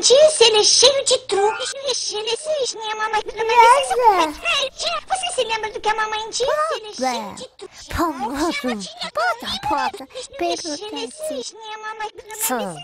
disse, ele é cheio de truques. Ele é cheio de truques, minha mamãe. Você se lembra do que a mamãe disse? Ele é cheio de truques. Pomoso. Pota, pota. Pedro, tem sim. Sou.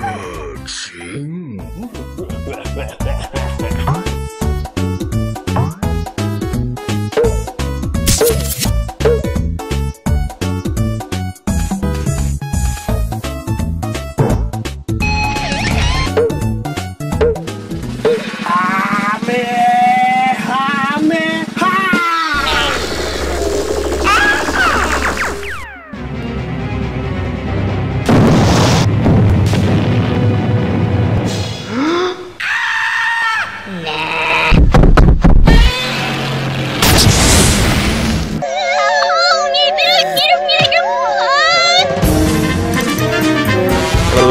大情。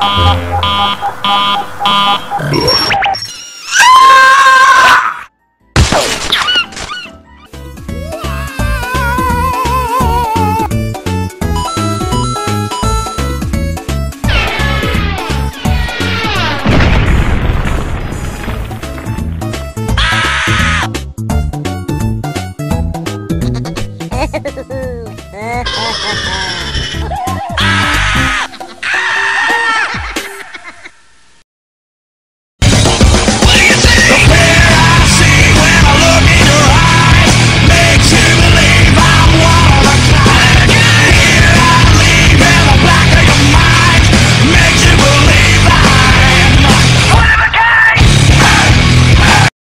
Ha ha ha!